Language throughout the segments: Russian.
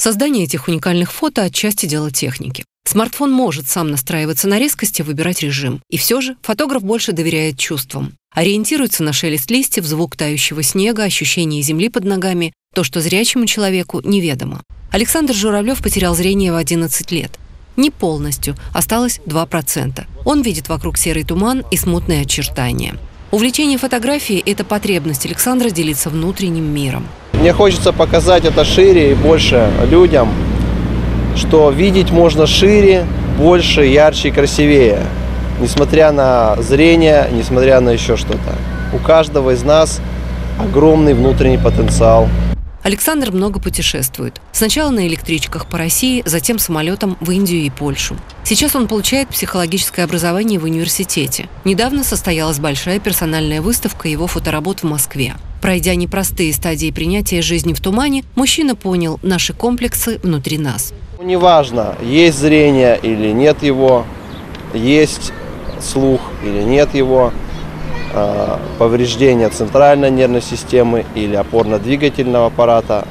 Создание этих уникальных фото отчасти дело техники. Смартфон может сам настраиваться на резкость и выбирать режим. И все же фотограф больше доверяет чувствам. Ориентируется на шелест листьев, звук тающего снега, ощущение земли под ногами, то, что зрячему человеку неведомо. Александр Журавлев потерял зрение в 11 лет. Не полностью, осталось 2%. Он видит вокруг серый туман и смутные очертания. Увлечение фотографией – это потребность Александра делиться внутренним миром. Мне хочется показать это шире и больше людям, что видеть можно шире, больше, ярче и красивее. Несмотря на зрение, несмотря на еще что-то. У каждого из нас огромный внутренний потенциал. Александр много путешествует. Сначала на электричках по России, затем самолетом в Индию и Польшу. Сейчас он получает психологическое образование в университете. Недавно состоялась большая персональная выставка его фоторабот в Москве. Пройдя непростые стадии принятия жизни в тумане, мужчина понял наши комплексы внутри нас. Неважно, есть зрение или нет его, есть слух или нет его, повреждения центральной нервной системы или опорно-двигательного аппарата.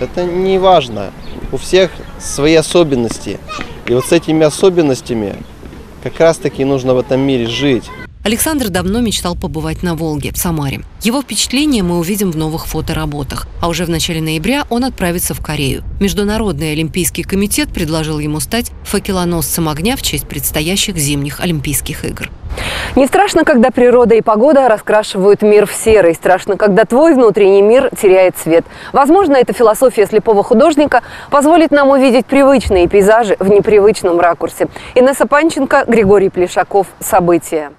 Это не важно. У всех свои особенности. И вот с этими особенностями как раз-таки нужно в этом мире жить. Александр давно мечтал побывать на Волге, в Самаре. Его впечатления мы увидим в новых фотоработах. А уже в начале ноября он отправится в Корею. Международный олимпийский комитет предложил ему стать факелоносцем огня в честь предстоящих зимних Олимпийских игр. Не страшно, когда природа и погода раскрашивают мир в серый. Страшно, когда твой внутренний мир теряет цвет. Возможно, эта философия слепого художника позволит нам увидеть привычные пейзажи в непривычном ракурсе. Инесса Панченко, Григорий Плешаков. События.